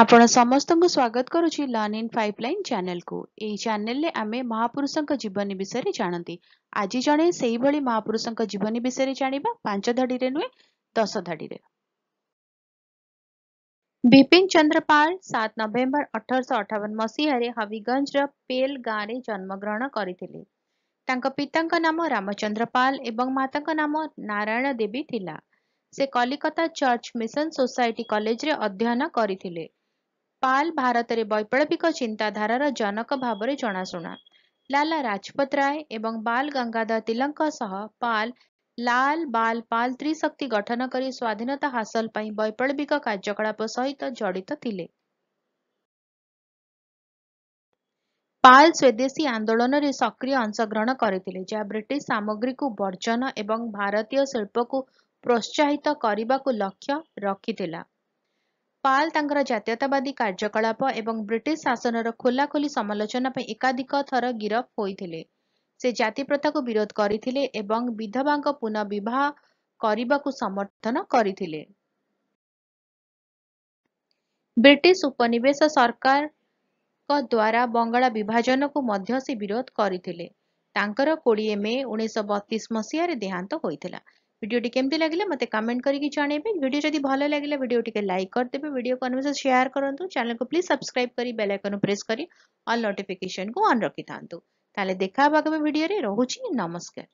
ଆପଣ ସମସ୍ତଙ୍କୁ ସ୍ୱାଗତ କରୁଛି ଲର୍ନ ଇନ୍ ପାଇପଲାଇନ୍ ଚ୍ୟାନେଲକୁ ଏହି ଚ୍ୟାନେଲରେ ଆମେ ମହାପୁରୁଷଙ୍କ ଜୀବନୀ ବିଷୟରେ ଜାଣନ୍ତି। ଆଜି ଜଣେ ସେଇଭଳି ମହାପୁରୁଷଙ୍କ ଜୀବନୀ ବିଷୟରେ ଜାଣିବା ପାଞ୍ଚ ଧାଡିରେ ନୁହେଁ ଦଶ ଧାଡିରେ। ବିପିନ ଚନ୍ଦ୍ର ପାଳ ସାତ ନଭେମ୍ବର ଅଠରଶହ ଅଠାବନ ମସିହାରେ ହବିଗଞ୍ଜର ପେଲ ଗାଁରେ ଜନ୍ମଗ୍ରହଣ କରିଥିଲେ। ତାଙ୍କ ପିତାଙ୍କ ନାମ ରାମଚନ୍ଦ୍ର ପାଲ ଏବଂ ମାତାଙ୍କ ନାମ ନାରାୟଣ ଦେବୀ ଥିଲା। ସେ କଲିକତା ଚର୍ଚ୍ଚ ମିଶନ ସୋସାଇଟି କଲେଜରେ ଅଧ୍ୟୟନ କରିଥିଲେ। ପାଲ ଭାରତରେ ବୈପ୍ଳବିକ ଚିନ୍ତାଧାରାର ଜନକ ଭାବରେ ଜଣାଶୁଣା। ଲାଲା ରାଜପତ ରାୟ ଏବଂ ବାଲ ଗଙ୍ଗାଧର ତିଲକଙ୍କ ସହ ପାଲ ଲାଲ ବାଲ ପାଲ ତ୍ରିଶକ୍ତି ଗଠନ କରି ସ୍ୱାଧୀନତା ହାସଲ ପାଇଁ ବୈପ୍ଳବିକ କାର୍ଯ୍ୟକଳାପ ସହିତ ଜଡିତ ଥିଲେ। ପାଲ ସ୍ୱଦେଶୀ ଆନ୍ଦୋଳନରେ ସକ୍ରିୟ ଅଂଶଗ୍ରହଣ କରିଥିଲେ ଯାହା ବ୍ରିଟିଶ ସାମଗ୍ରୀକୁ ବର୍ଜନ ଏବଂ ଭାରତୀୟ ଶିଳ୍ପକୁ ପ୍ରୋତ୍ସାହିତ କରିବାକୁ ଲକ୍ଷ୍ୟ ରଖିଥିଲା। ପାଲ ତାଙ୍କର ଜାତୀୟତାବାଦୀ କାର୍ଯ୍ୟକଳାପ ଏବଂ ବ୍ରିଟିଶ ଶାସନର ଖୋଲାଖୋଲି ସମାଲୋଚନା ପାଇଁ ଏକାଧିକ ଥର ଗିରଫ ହୋଇଥିଲେ। ସେ ଜାତିପ୍ରଥାକୁ ବିରୋଧ କରିଥିଲେ ଏବଂ ବିଧବାଙ୍କ ପୁନଃବିବାହ କରିବାକୁ ସମର୍ଥନ କରିଥିଲେ। ବ୍ରିଟିଶ ଉପନିବେଶ ସରକାରଙ୍କ ଦ୍ୱାରା ବଙ୍ଗଳା ବିଭାଜନକୁ ମଧ୍ୟ ସେ ବିରୋଧ କରିଥିଲେ। ତାଙ୍କର କୋଡ଼ିଏ ମେ ଉଣେଇଶହ ବତିଶ ମସିହାରେ ଦେହାନ୍ତ ହୋଇଥିଲା। ভিডিওটি কেমতি লাগিলা মতে কমেন্ট করিকি জনাইবে ভিডিও যদি ভালো লাগিলা ভিডিওটিকে লাইক করদেবে ভিডিও को अन्य शेयर करंतु। चैनल को प्लीज़ सब्सक्राइब करी बेल आइकन प्रेस करी ऑल नोटिफिकेशन को ऑन रखी थांतु। ताले देखा आगामी भिडियो रे। रहुची, नमस्कार।